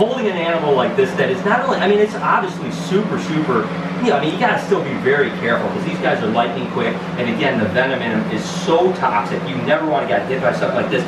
holding an animal like this that is not only, I mean, it's obviously super, super, you know, I mean, you gotta still be very careful because these guys are lightning quick. And again, the venom in them is so toxic. You never want to get hit by something like this.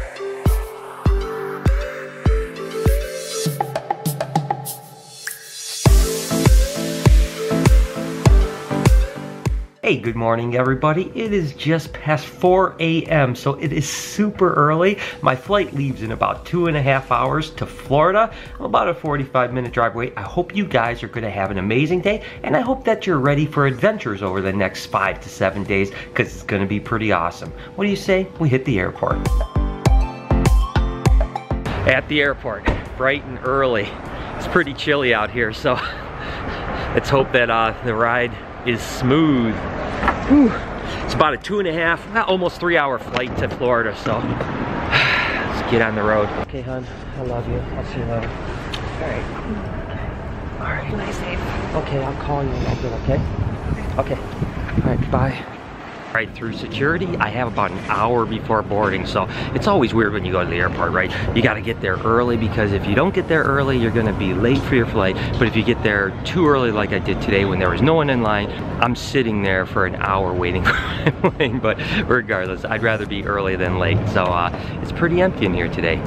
Hey, good morning everybody. It is just past 4 a.m. so it is super early. My flight leaves in about two and a half hours to Florida. I'm about a 45 minute drive away. I hope you guys are gonna have an amazing day and I hope that you're ready for adventures over the next five to seven days because it's gonna be pretty awesome. What do you say? We hit the airport. At the airport, bright and early. It's pretty chilly out here, so let's hope that uh, the ride is smooth. Whew. It's about a two and a half, almost three hour flight to Florida, so let's get on the road. Okay, hon, I love you. I'll see you later. All right. All right. Fly safe. Okay, I'll call you in a bit, okay? Okay. All right, bye right through security. I have about an hour before boarding, so it's always weird when you go to the airport, right? You gotta get there early because if you don't get there early, you're gonna be late for your flight. But if you get there too early like I did today when there was no one in line, I'm sitting there for an hour waiting for my plane. But regardless, I'd rather be early than late. So uh, it's pretty empty in here today.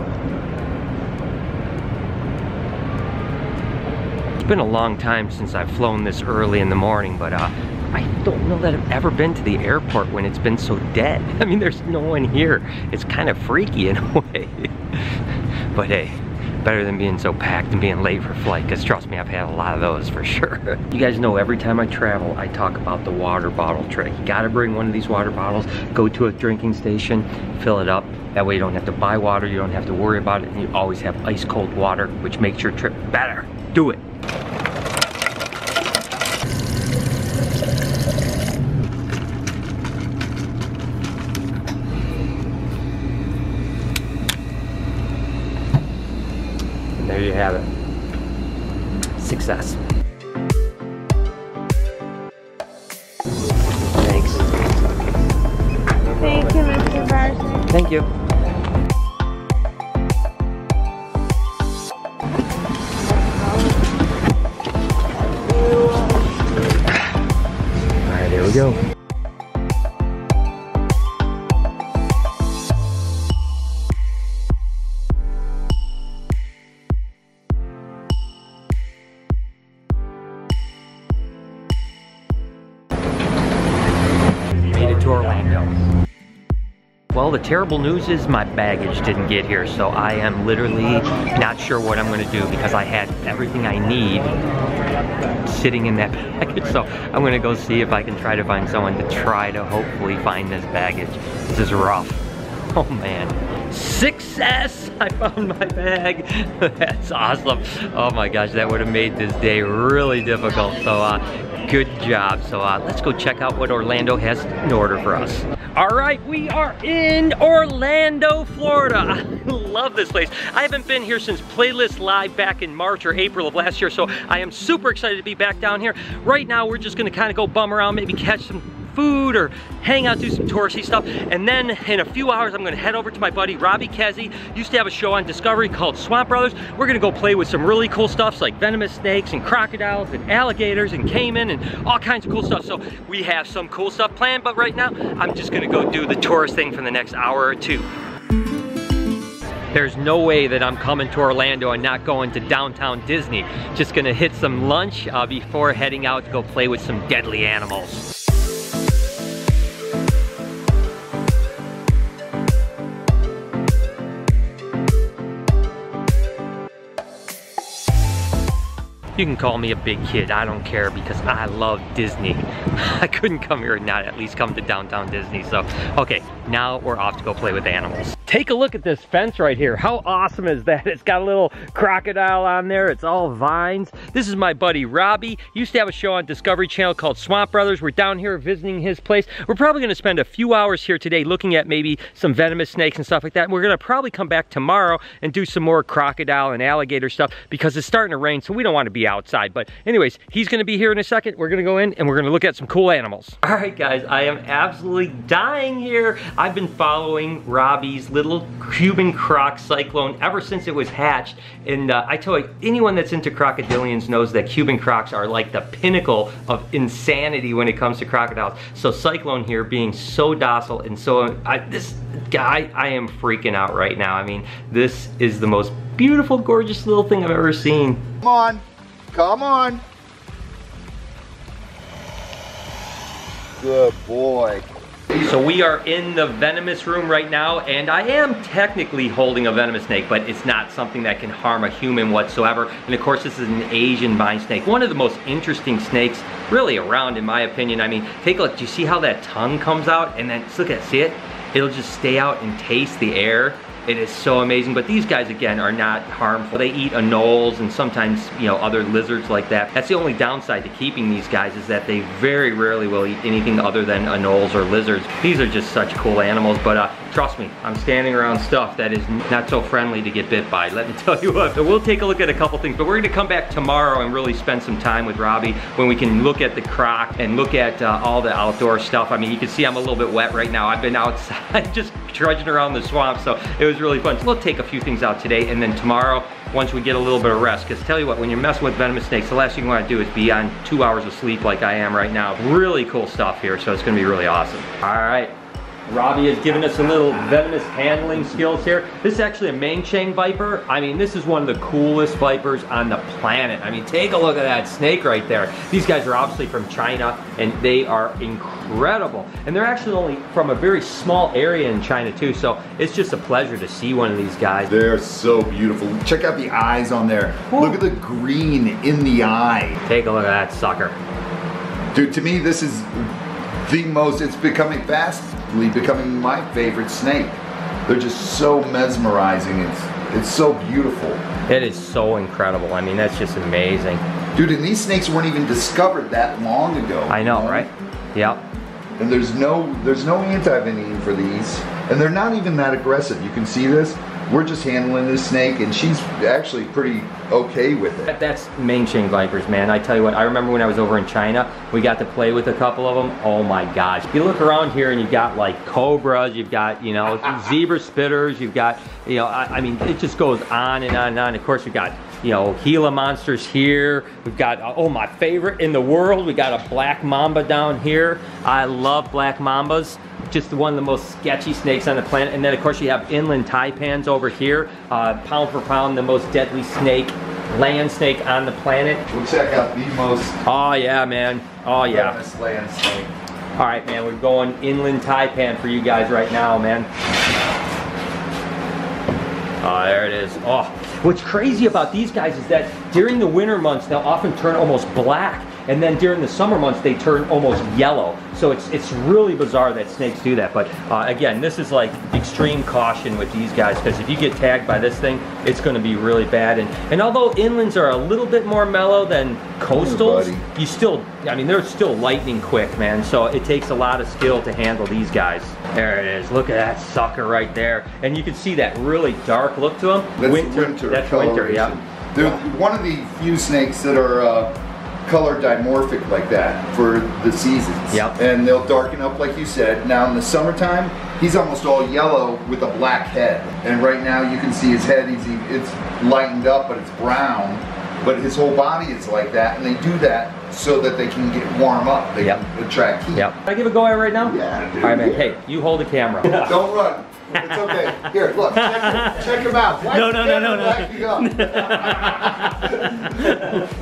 It's been a long time since I've flown this early in the morning, but uh, I don't know that I've ever been to the airport when it's been so dead. I mean, there's no one here. It's kind of freaky in a way. but hey, better than being so packed and being late for flight because trust me I've had a lot of those for sure you guys know every time I travel I talk about the water bottle trick you gotta bring one of these water bottles go to a drinking station fill it up that way you don't have to buy water you don't have to worry about it and you always have ice cold water which makes your trip better do it have it. Success. Thanks. Thank you, Mr. Barson. Thank you. All right, here we go. Well, the terrible news is my baggage didn't get here, so I am literally not sure what I'm gonna do because I had everything I need sitting in that baggage. So I'm gonna go see if I can try to find someone to try to hopefully find this baggage. This is rough. Oh man. Success! I found my bag. That's awesome. Oh my gosh, that would have made this day really difficult. So uh, good job. So uh, let's go check out what Orlando has in order for us. All right, we are in Orlando, Florida. I love this place. I haven't been here since Playlist Live back in March or April of last year, so I am super excited to be back down here. Right now, we're just gonna kind of go bum around, maybe catch some food or hang out, do some touristy stuff. And then in a few hours, I'm gonna head over to my buddy Robbie Keszey. Used to have a show on Discovery called Swamp Brothers. We're gonna go play with some really cool stuff like venomous snakes and crocodiles and alligators and caiman and all kinds of cool stuff. So we have some cool stuff planned, but right now, I'm just gonna go do the tourist thing for the next hour or two. There's no way that I'm coming to Orlando and not going to downtown Disney. Just gonna hit some lunch uh, before heading out to go play with some deadly animals. You can call me a big kid, I don't care because I love Disney. I couldn't come here and not at least come to downtown Disney. So, okay, now we're off to go play with animals. Take a look at this fence right here. How awesome is that? It's got a little crocodile on there. It's all vines. This is my buddy Robbie. He used to have a show on Discovery Channel called Swamp Brothers. We're down here visiting his place. We're probably gonna spend a few hours here today looking at maybe some venomous snakes and stuff like that. And we're gonna probably come back tomorrow and do some more crocodile and alligator stuff because it's starting to rain, so we don't wanna be outside. But anyways, he's gonna be here in a second. We're gonna go in and we're gonna look at some cool animals. All right, guys, I am absolutely dying here. I've been following Robbie's little Cuban croc cyclone ever since it was hatched. And uh, I tell you, anyone that's into crocodilians knows that Cuban crocs are like the pinnacle of insanity when it comes to crocodiles. So cyclone here being so docile and so, I, this guy, I am freaking out right now. I mean, this is the most beautiful, gorgeous little thing I've ever seen. Come on, come on. Good boy. So we are in the venomous room right now, and I am technically holding a venomous snake, but it's not something that can harm a human whatsoever. And of course, this is an Asian vine snake. One of the most interesting snakes really around, in my opinion. I mean, take a look. Do you see how that tongue comes out? And then, look at see it? It'll just stay out and taste the air. It is so amazing, but these guys, again, are not harmful. They eat anoles and sometimes, you know, other lizards like that. That's the only downside to keeping these guys is that they very rarely will eat anything other than anoles or lizards. These are just such cool animals, but uh, trust me, I'm standing around stuff that is not so friendly to get bit by, let me tell you what. So we'll take a look at a couple things, but we're gonna come back tomorrow and really spend some time with Robbie when we can look at the croc and look at uh, all the outdoor stuff. I mean, you can see I'm a little bit wet right now. I've been outside just trudging around the swamp, so it was really fun. So we'll take a few things out today, and then tomorrow, once we get a little bit of rest, because tell you what, when you're messing with venomous snakes, the last thing you want to do is be on two hours of sleep like I am right now. Really cool stuff here, so it's going to be really awesome. All right. Robbie has given us a little venomous handling skills here. This is actually a Mangshan viper. I mean, this is one of the coolest vipers on the planet. I mean, take a look at that snake right there. These guys are obviously from China and they are incredible. And they're actually only from a very small area in China too. So it's just a pleasure to see one of these guys. They're so beautiful. Check out the eyes on there. Look at the green in the eye. Take a look at that sucker. Dude, to me, this is the most, it's becoming fastly becoming my favorite snake. They're just so mesmerizing. It's, it's so beautiful. It is so incredible. I mean, that's just amazing. Dude, and these snakes weren't even discovered that long ago. I know, you right? Yep. And there's no there's no anti-venom for these. And they're not even that aggressive. You can see this. We're just handling this snake and she's actually pretty okay with it. That's Mangshan vipers, man. I tell you what, I remember when I was over in China, we got to play with a couple of them. Oh my gosh. You look around here and you've got like cobras, you've got, you know, zebra spitters, you've got, you know, I, I mean, it just goes on and on and on. Of course, we've got, you know, Gila monsters here. We've got, uh, oh, my favorite in the world, we got a black mamba down here. I love black mambas just one of the most sketchy snakes on the planet. And then of course you have inland taipans over here, uh, pound for pound, the most deadly snake, land snake on the planet. We'll check out the most Oh yeah, man. Oh yeah. land snake. All right, man, we're going inland taipan for you guys right now, man. Oh, there it is. Oh, what's crazy about these guys is that during the winter months, they'll often turn almost black. And then during the summer months, they turn almost yellow. So it's it's really bizarre that snakes do that. But uh, again, this is like extreme caution with these guys because if you get tagged by this thing, it's going to be really bad. And and although inlands are a little bit more mellow than coastals, you still, I mean, they're still lightning quick, man. So it takes a lot of skill to handle these guys. There it is. Look at that sucker right there. And you can see that really dark look to him. That's winter. winter. That's winter, yeah. They're one of the few snakes that are uh, color dimorphic like that for the seasons. Yep. And they'll darken up like you said. Now in the summertime, he's almost all yellow with a black head. And right now you can see his head, he's, it's lightened up, but it's brown. But his whole body is like that, and they do that so that they can get warm up. They Yep. can attract heat. Yep. Can I give a go at it right now? Yeah, dude. All right, man. Hey, you hold the camera. Don't run. It's okay. Here, look. Check, check him out. Why No, no, no, no, no. backing up?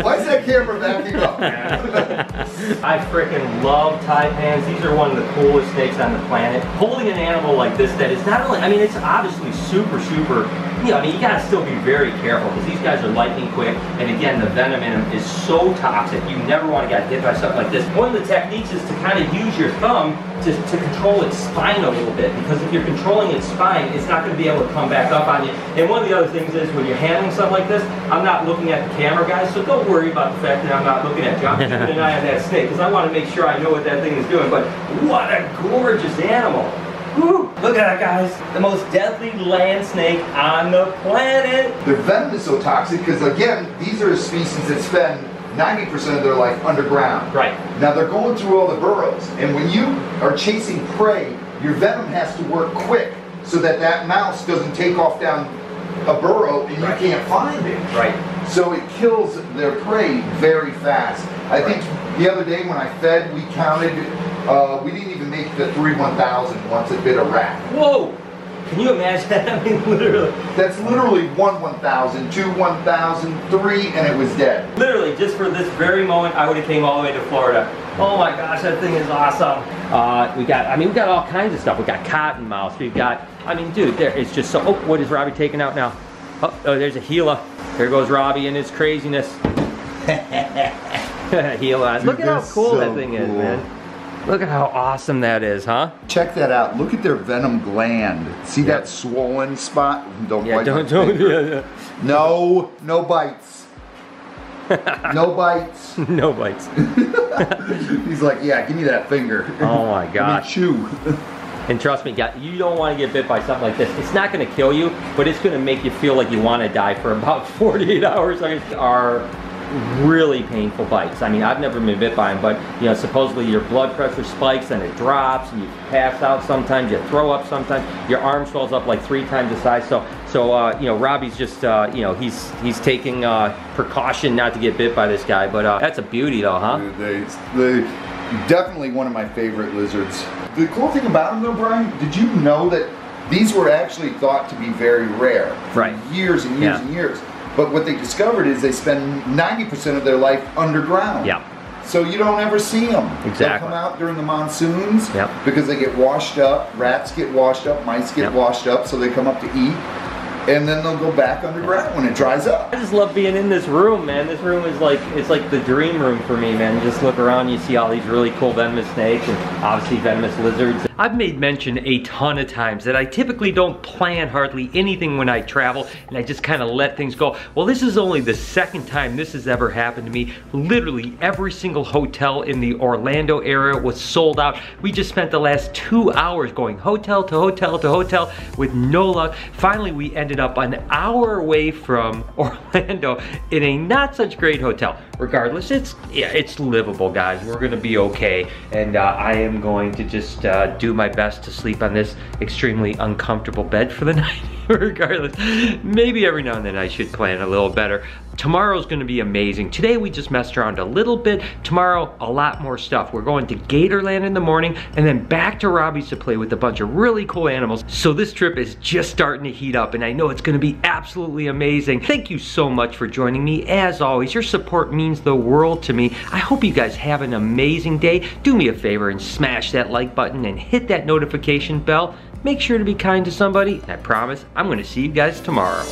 Why is that camera backing up? I freaking love taipans. These are one of the coolest snakes on the planet. Holding an animal like this that is not only, I mean, it's obviously super, super, you know, I mean, you gotta still be very careful because these guys are lightning quick. And again, the venom in them is so toxic. You never want to get hit by something like this. One of the techniques is to kind of use your thumb to, to control its spine a little bit because if you're controlling its spine, it's not going to be able to come back up on you. And one of the other things is when you're handling something like this, I'm not looking at the camera, guys, so don't worry about the fact that I'm not looking at you. I'm keeping an eye on that snake because I want to make sure I know what that thing is doing. But what a gorgeous animal. Whew. Look at that, guys. The most deadly land snake on the planet. Their venom is so toxic because, again, these are a species that spend 90% of their life underground. Right. Now they're going through all the burrows, and when you are chasing prey, your venom has to work quick so that that mouse doesn't take off down a burrow and Right. you can't find it. Right. So it kills their prey very fast. I think the other day when I fed, we counted, uh, we didn't even make the 3 1000 once it bit a rat. Whoa! Can you imagine that? I mean, literally. That's literally 1 1000, 2 1000, 3, and it was dead. Literally, just for this very moment, I would have came all the way to Florida. Oh my gosh, that thing is awesome. Uh, we got, I mean, we got all kinds of stuff. We got cottonmouths. We've got, I mean, dude, there it's just so. Oh, what is Robbie taking out now? Oh, oh there's a Gila. There goes Robbie and his craziness. Gila. Look at how cool so that thing is, man. Look at how awesome that is, huh? Check that out. Look at their venom gland. See Yep. that swollen spot? Don't Yeah, bite don't, don't, yeah, yeah. No, no bites. no bites. no bites. He's like, yeah, give me that finger. Oh my god. chew. And trust me, guys, you don't want to get bit by something like this. It's not going to kill you, but it's going to make you feel like you want to die for about 48 hours. Are really painful bites. I mean, I've never been bit by them, but you know, supposedly your blood pressure spikes and it drops, and you pass out sometimes, you throw up sometimes, your arm swells up like three times the size. So, so uh, you know, Robbie's just, uh, you know, he's he's taking uh, precaution not to get bit by this guy. But uh, that's a beauty, though, huh? They, they, definitely one of my favorite lizards. The cool thing about them though, Brian, did you know that these were actually thought to be very rare? for Right. Years and years Yeah. and years. But what they discovered is they spend 90% of their life underground. Yeah. So you don't ever see them. Exactly. They'll come out during the monsoons Yep. because they get washed up. Rats get washed up. Mice get Yep. washed up. So they come up to eat. And then they'll go back underground when it dries up. I just love being in this room, man. This room is like it's like the dream room for me, man. Just look around, you see all these really cool venomous snakes and obviously venomous lizards. I've made mention a ton of times that I typically don't plan hardly anything when I travel and I just kind of let things go. Well, this is only the second time this has ever happened to me. Literally every single hotel in the Orlando area was sold out. We just spent the last two hours going hotel to hotel to hotel with no luck. Finally, we ended up an hour away from Orlando in a not such great hotel. Regardless, it's yeah, it's livable, guys. We're gonna be okay, and uh, I am going to just uh, do my best to sleep on this extremely uncomfortable bed for the night. Regardless, maybe every now and then I should plan a little better. Tomorrow's gonna be amazing. Today we just messed around a little bit. Tomorrow, a lot more stuff. We're going to Gatorland in the morning and then back to Robbie's to play with a bunch of really cool animals. So this trip is just starting to heat up and I know it's gonna be absolutely amazing. Thank you so much for joining me. As always, your support means the world to me. I hope you guys have an amazing day. Do me a favor and smash that like button and hit that notification bell. Make sure to be kind to somebody. I promise I'm gonna see you guys tomorrow.